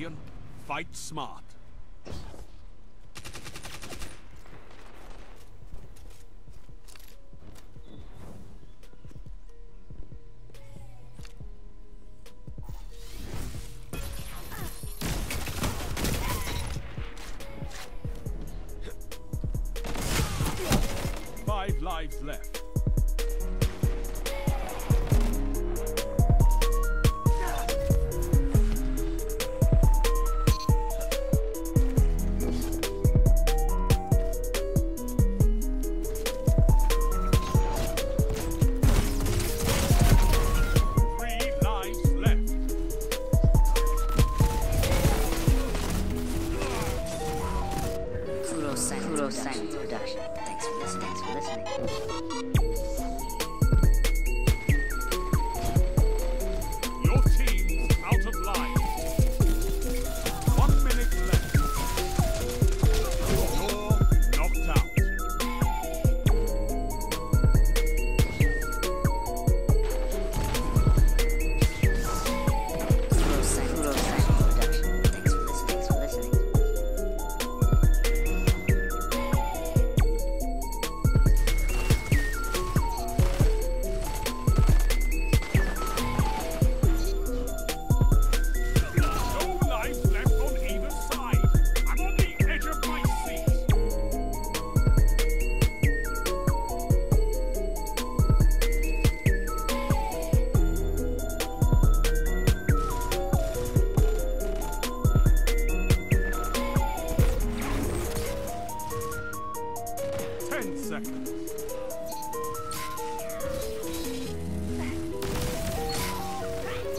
Guardian. Fight smart. Five lives left. Kuro Silence, Production. Thanks for listening. Thanks for listening.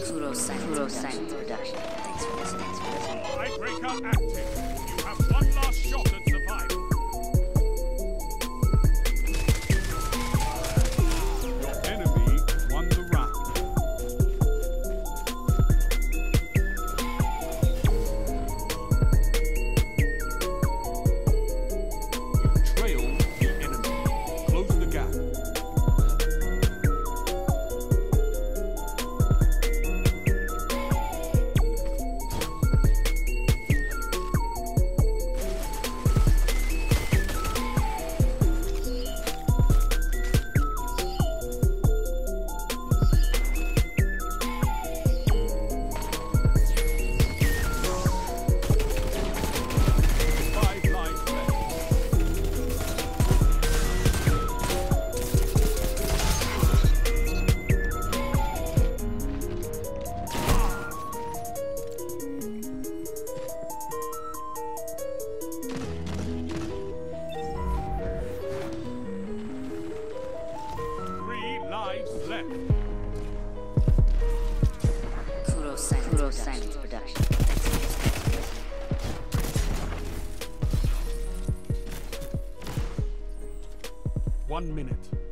Kuro Production. For listening. Tiebreaker active. You have one last shot Minute.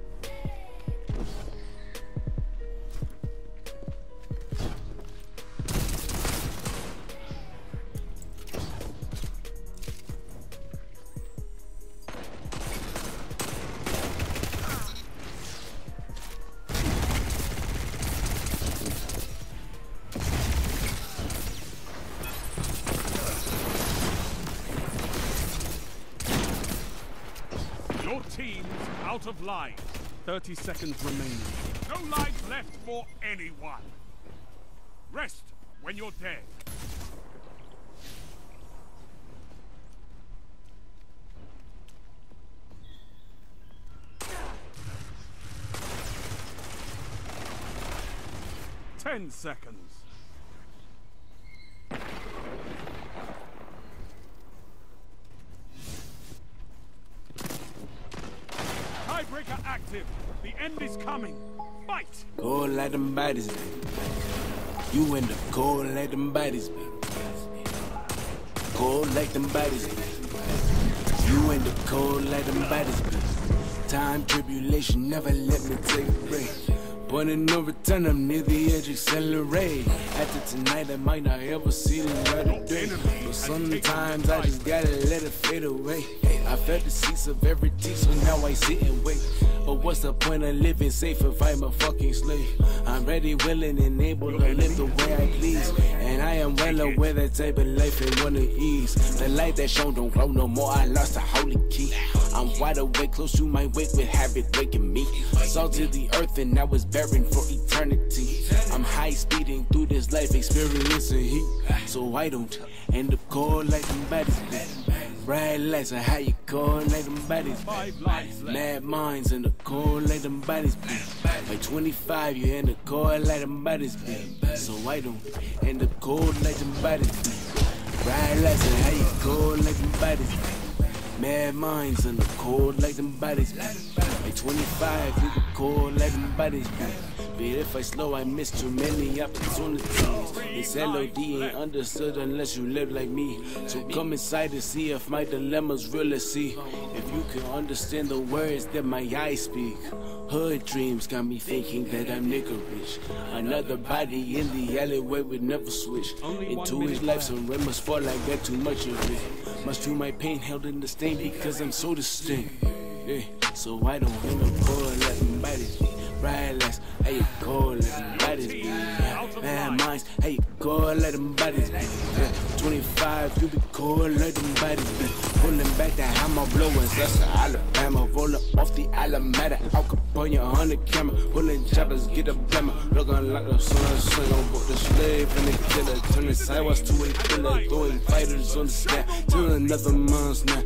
Out of line. 30 seconds remaining. No lives left for anyone. Rest when you're dead. Ten seconds. Tiebreaker active. The end is coming. Fight! Cold like them bodies, baby. You in the cold like them bodies, baby. Cold like them bodies, baby. You in the cold like them bodies, baby. Time tribulation never let me take a break. Point of no return, I'm near the edge, accelerate. After tonight, I might not ever see the light of day. But sometimes I just gotta let it fade away. I felt the seats of every teeth, so now I sit and wait. But what's the point of living safe if I'm a fucking slave? I'm ready, willing, and able to live the way I please. And I am well aware that type of life ain't one of ease. The light that shone don't glow no more. I lost the holy key. I'm wide awake, close to my wake with habit waking me. Salt to the earth and I was barren for eternity. I'm high speeding through this life, experiencing heat. So I don't end up cold like them bodies. Lights are how you cold like them bodies. Mad minds in the cold like them bodies. By 25, you in the cold like them bodies. So I don't end up cold like them bodies lights are how you cold like them bodies. Mad minds in the cold like them bodies. By 25, you the cold like them bodies. But if I slow, I miss too many opportunities. This LOD ain't understood unless you live like me. So come inside to see if my dilemma's real to see. If you can understand the words that my eyes speak. Hood dreams got me thinking that I'm nigga rich. Another body in the alleyway would never switch. Into his life, some must fall. I got too much of it. Much to my pain held in the stain because I'm so distinct. Yeah, so I don't end up cold like them bodies lights, how you cold like them bodies be. Yeah, Mad minds, how you cold like them bodies be. Yeah, 25, you be cold let them bodies be. Pulling back the hammer, blowing that's Alabama. Rolling off the Alameda, Al Capone, a hundred camera. Pulling choppers, get a blammer. Looking like the sun, swing on board the slave and the killer. Turning sideways to a killer, throwing fighters on the snap. Till another month's now.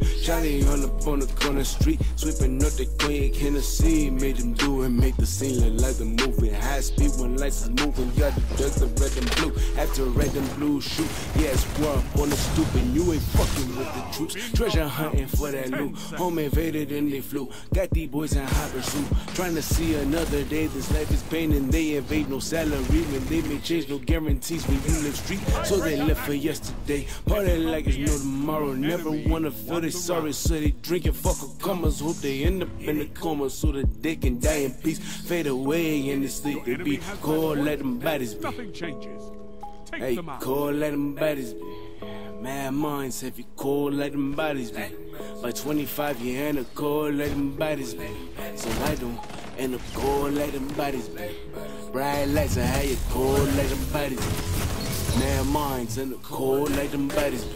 Up on the corner street, sweeping up the Queen Hennessy. Made them do it, make the look like the movie. High speed when lights is moving, got the duck, the red and blue. After red and blue shoot, yeah, it's war up on the stoop, and you ain't fucking with the troops. Treasure hunting for that loot. Home invaded and they flew. Got these boys in hot pursuit, trying to see another day. This life is pain and they invade no salary when they may change no guarantees when you live street. So they live for yesterday. Party like it's no tomorrow. Never wanna feel they sorry, so they drinking fuck a commas. Hope they end up in the coma so that they can die in peace. Fade away in the sleep. They be cold, let them bodies be. Nothing changes. Take Hey, them out. cold, let them bodies be. Mad minds, if you cold, let them bodies be. By 25, you ain't a cold, let them bodies be. So I don't end up cold, let them bodies be. Bright lights, I how you cold, let them bodies be. Mad minds, in the cold, let them bodies be.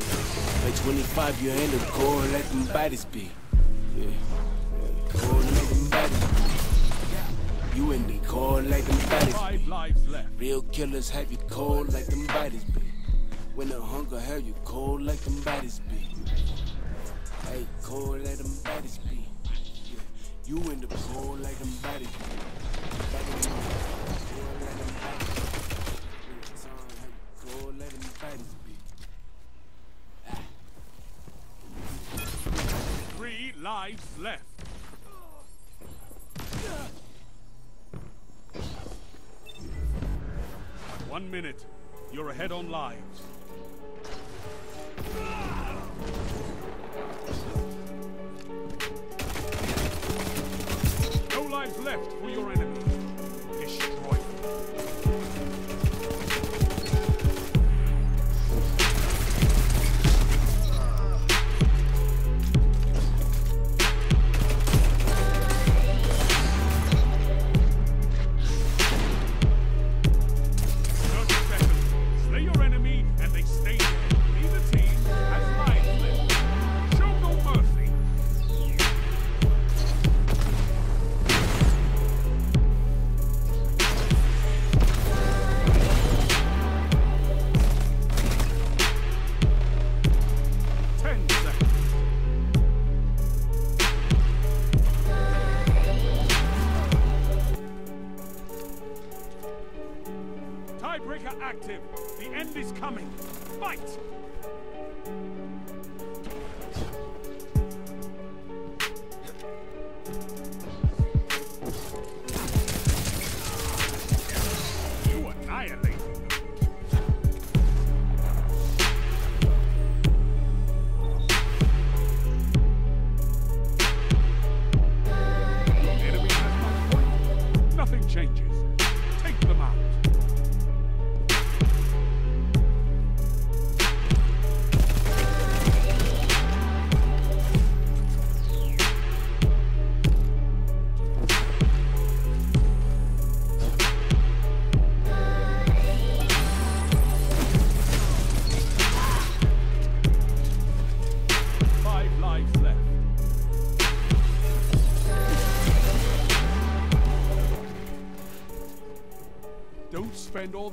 By 25, you ain't a cold, let them bodies be. Yeah, cold, You in the cold, like them bodies be. Five lives left. Real killers have you cold like them bodies be. When the hunger have you cold like them bodies be. Hey, cold like them bodies be. Yeah. You in the cold like them bodies be. Bodies be. Cold like them bodies the tongue have you cold like them bodies be. Three lives left. One minute. You're ahead on lives. No lives left for your enemy.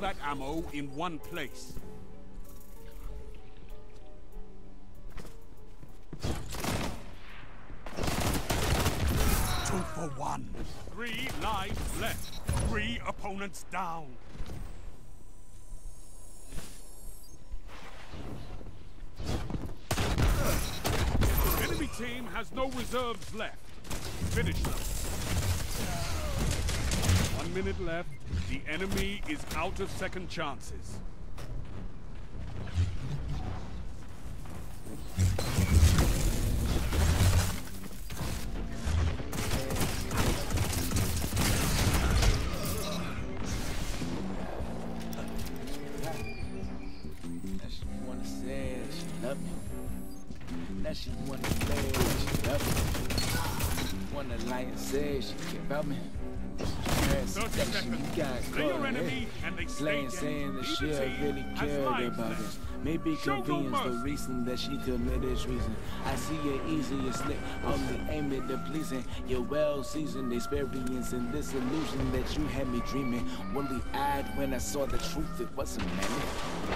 That ammo in one place. Two for one. Three lives left. Three opponents down. Enemy team has no reserves left. Finish them. One minute left. The enemy is out of second chances. That she wanna say she love me. Wanna lie and say she care about me. Yes, 30 that seconds. got your caught, enemy and they stay Slaying, dead. saying that she Either team really cared about left. Maybe convenience the reason that she committed treason. I see it easy and slick, only aim at the pleasing. Your well-seasoned experience and this illusion that you had me dreaming. Only eyed when I saw the truth, it wasn't many.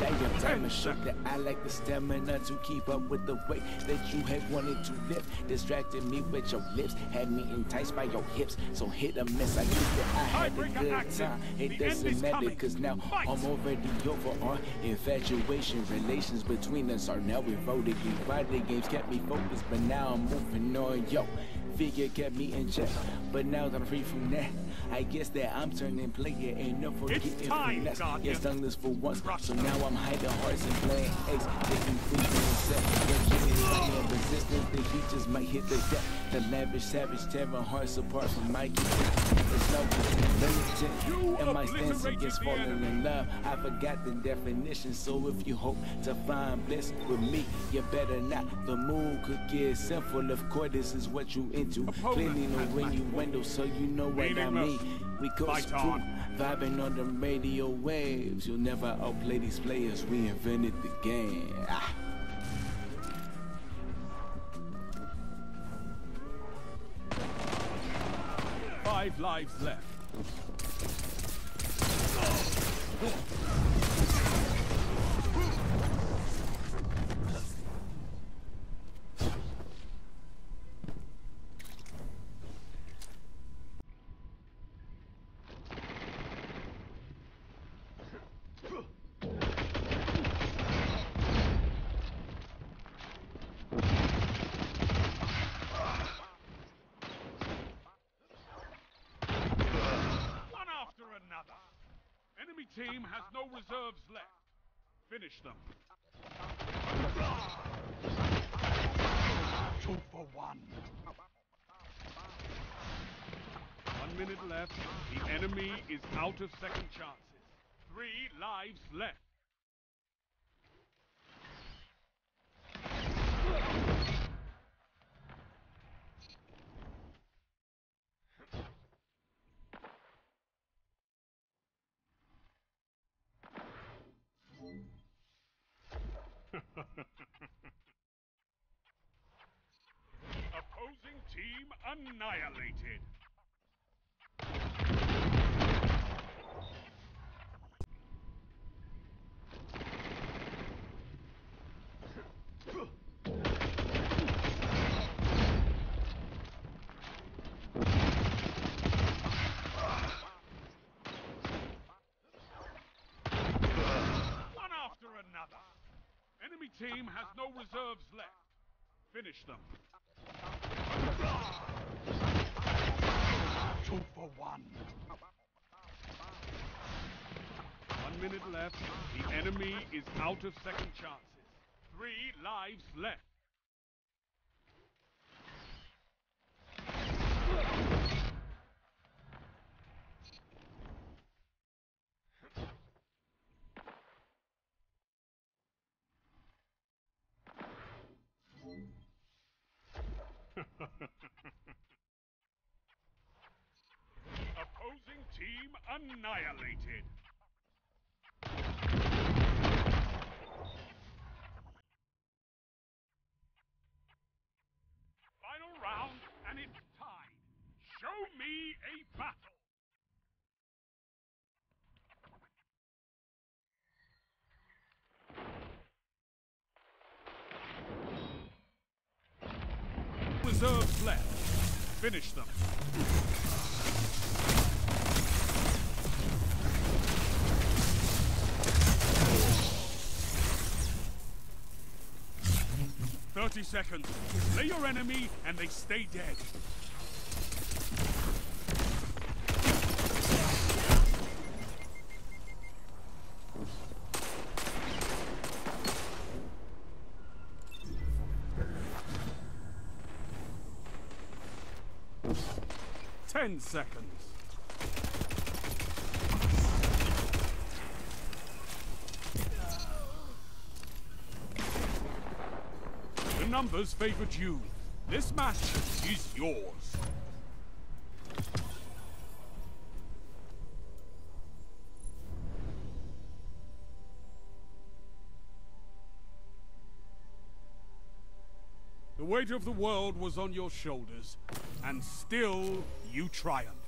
That your time and shook that I lack the stamina to keep up with the weight that you had wanted to lift. Distracted me with your lips, had me enticed by your hips. So hit a miss, I used it, I had a Tiebreaker good time. It doesn't matter, cause now Fight. I'm already over our infatuation. Relations between us are now eroded. Divided games kept me focused, but now I'm moving on. Yo, figure kept me in check, but now that I'm free from that. I guess that I'm turning player and no forgetting time, finesse. Yes, done this for once, Rush so now I'm hiding hearts and playing ace. Free and set. Yeah, Jimmy playing resistance, the heat just might hit the deck. The lavish savage tearing hearts apart from my key. It's no limited. And my stance against falling in love. I forgot the definition, so if you hope to find bliss with me, you better not. The mood could get sinful. Of course, this is what you into. Opponent Clearly know has when match you point. window, so you know what I mean. We go screw, vibing on the radio waves. You'll never outplay these players. We invented the game. Ah. Five lives left. One after another. Enemy team has no reserves left. Finish them. Two for one. One minute left. The enemy is out of second chances. Three lives left. Opposing team annihilated. One after another. Enemy team has no reserves left. Finish them. Two for one. One minute left. The enemy is out of second chances. Three lives left. Opposing team annihilated. Final round, and it's tied. Show me a battle. reserves left. Finish them. Thirty seconds. Slay your enemy and they stay dead. Ten seconds. The numbers favored you. This match is yours. The weight of the world was on your shoulders, and still you triumphed.